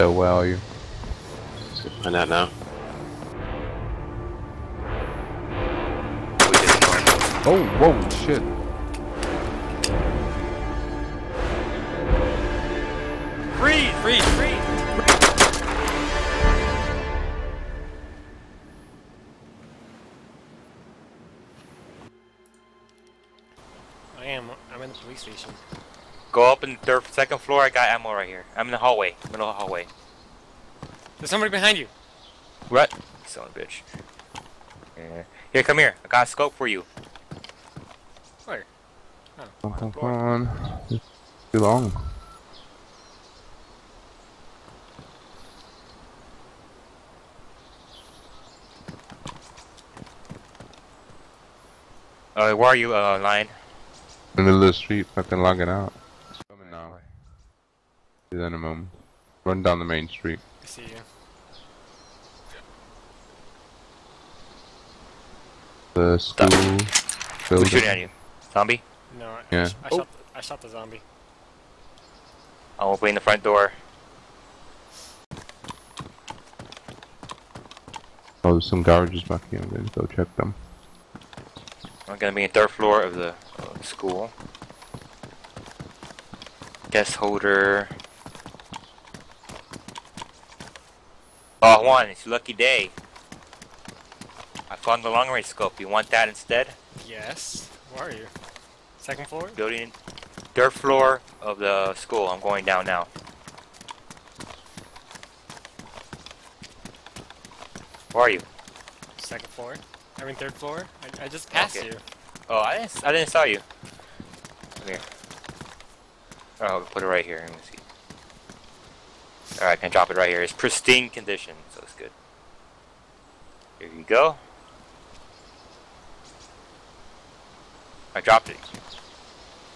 So where are you? Let's find out now. We did north. Oh, whoa, shit. Freeze! Freeze! Freeze! I am. I'm in the police station. Go up in the third, second floor. I got ammo right here. I'm in the hallway, middle of the hallway. There's somebody behind you. What? Son of a bitch. Yeah. Here, come here. I got a scope for you. Where? Come on, come on. It's too long. Uh, where are you, uh, Lion? In the middle of the street, fucking logging out. It's coming now. See that in a moment. Run down the main street. I see you. The school Who's building. shooting at you? Zombie? No, I, Yeah. I, sh- shot. The, I shot the zombie. I'm opening the front door. Oh, there's some garages back here. I'm going to go check them. I'm gonna be in third floor of the uh, school. Guest holder. Oh, one. It's lucky day. I found the long range scope. You want that instead? Yes. Where are you? Second floor? Building, third floor of the school. I'm going down now. Where are you? Second floor? I mean third floor? I, I just passed Okay. you. Oh, I didn't. I didn't saw you. Come here. Oh, I'll put it right here. Let me see. All right, I can drop it right here. It's pristine condition, so it's good. Here you go. I dropped it.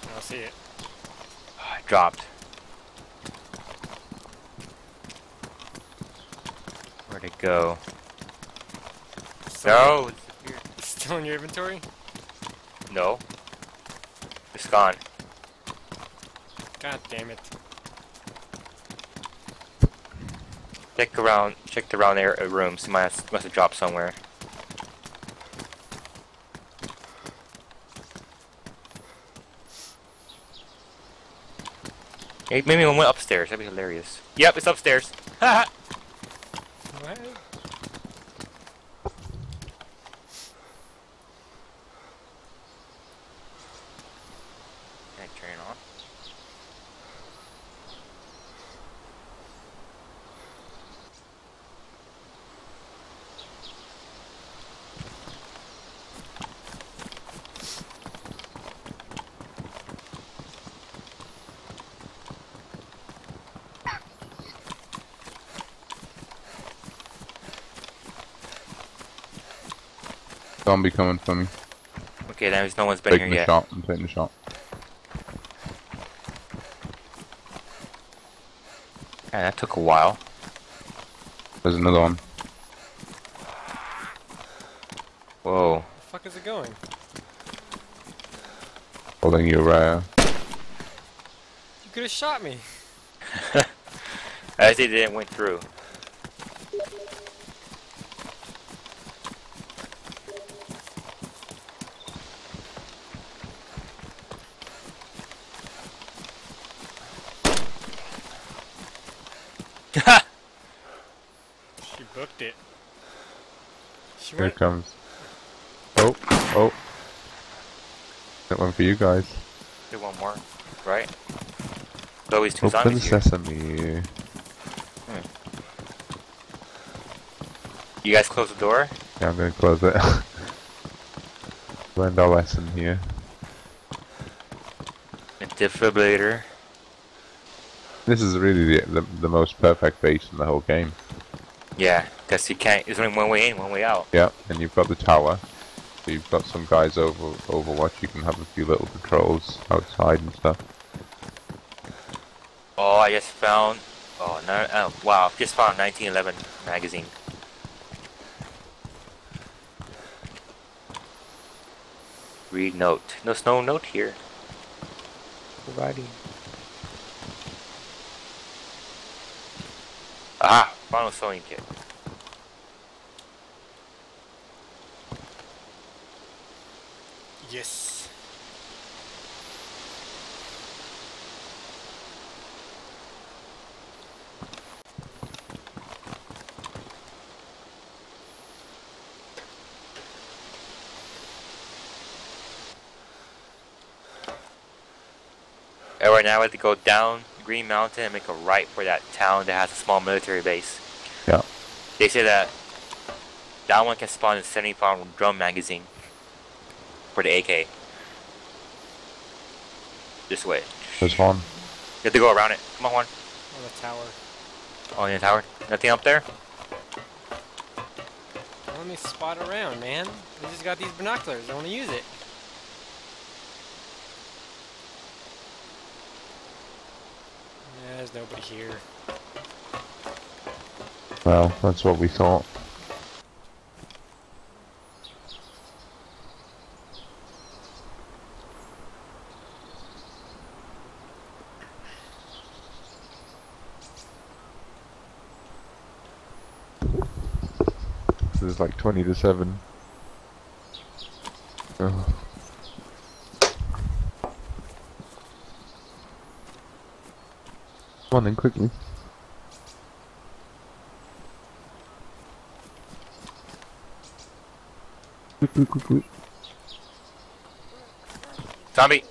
I don't see it. I dropped. Where'd it go? Still- No. It's still in your inventory? No. It's gone. God damn it. Check around, check the round uh, rooms. It might have, must have dropped somewhere. Maybe it went upstairs. That'd be hilarious. Yep, it's upstairs. Zombie coming for me. Okay, then no one's been Taking here the yet. shot. I'm taking the shot. Yeah, that took a while. There's another one. Whoa. Where the fuck is it going? Holding you rare. You could have shot me. As it didn't went through. She booked it. She Here went. it comes. Oh, oh. That one for you guys. Do one more, right? There's always two Open zombies here. sesame. Hmm. You guys close the door? Yeah, I'm gonna close it. Learned our lesson here. A defibrillator. This is really the, the the most perfect base in the whole game. Yeah, because you can't. There's only one way in, one way out. Yeah, and you've got the tower. So you've got some guys over Overwatch. You can have a few little patrols outside and stuff. Oh, I just found. Oh no! Oh, wow! Just found 1911 magazine. Read note. No, no note here. Writing. Ah, final sewing kit. Yes. And right now, I have to go down Green Mountain and make a right for that town that has a small military base. Yeah. They say that that one can spawn a 70 pound drum magazine for the AK. This way. There's one. You have to go around it. Come on, Juan. On the tower. Oh, in the tower. Nothing up there? Let me spot around, man. I just got these binoculars. I want to use it. Yeah, there's nobody here. Well, that's what we thought. There's like 20 to 7. Oh. On then, quickly. Quick, quick, quick, quick. Zombie!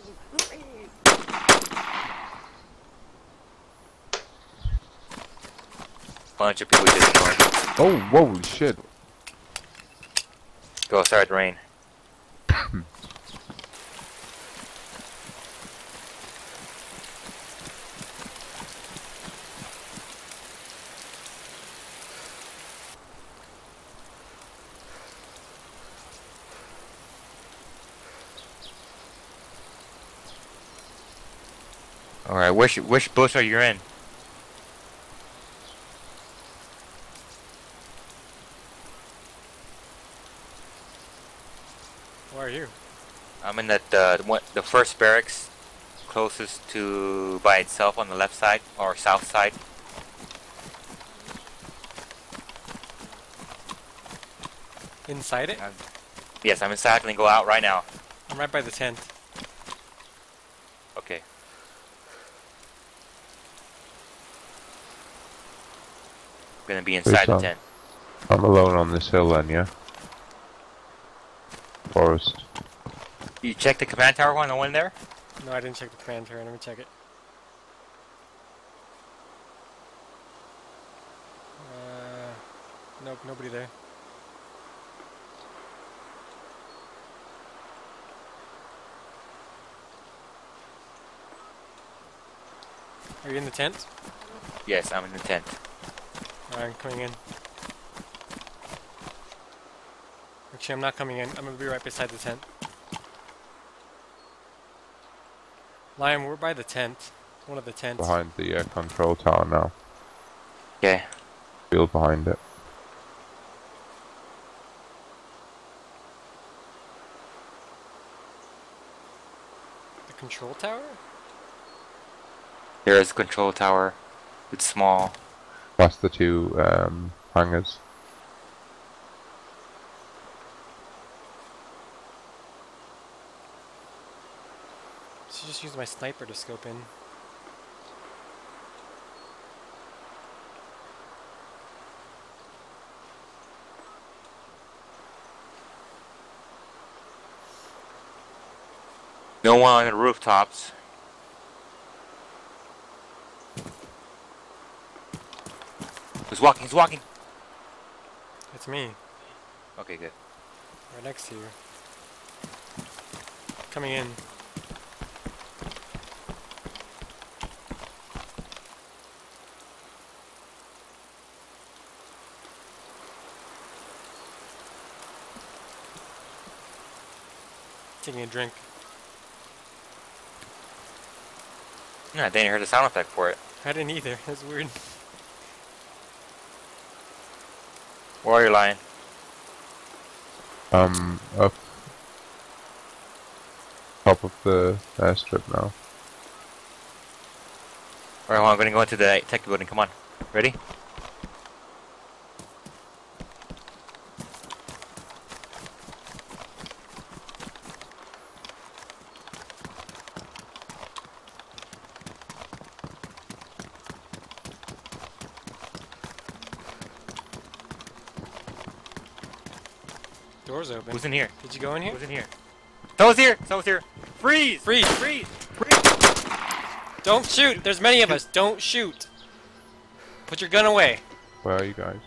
Bunch of people just ignored. Oh, whoa, shit. Go, start to rain. Alright, which which bush are you in? Where are you? I'm in that uh, the one, the first barracks closest to by itself on the left side or south side. Inside it? Yes, I'm inside. I can go out right now. I'm right by the tent. Okay. Gonna be inside the tent. I'm alone on this hill then, yeah? Forest. You check the command tower one. No one there. No, I didn't check the command tower. Let me check it. Uh, nope, nobody there. Are you in the tent? Yes, I'm in the tent. Alright, I'm coming in. Actually, I'm not coming in. I'm gonna be right beside the tent. Lion, we're by the tent. One of the tents. Behind the uh, control tower now. Okay. Field behind it. The control tower? There is a control tower. It's small. Plus the two um, hangars. Should just use my sniper to scope in. No one on the rooftops. He's walking. He's walking. It's me, Okay, good. right next to you. Coming in. Taking a drink. Yeah, I didn't hear the sound effect for it. I didn't either. That's weird. Where are you lying? Um, up top of the airstrip now. Alright, well, I'm gonna go into the tech building. Come on. Ready? Door's open. Who's in here? Did you go in here? Who's in here? Someone's here! Someone's here! Freeze! Freeze! Freeze! Freeze! Don't shoot! There's many of us. Don't shoot. Put your gun away. Where are you guys?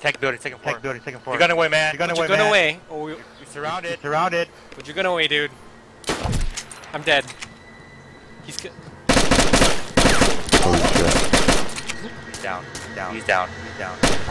Tech building, second floor. Tech building, second floor. Your gun away, man. Your gun Put away, your gun man. away. Oh, we, You're surrounded. Surrounded. put your gun away, dude. I'm dead. He's g- Holy oh, shit. He's down. Down. He's down. He's down.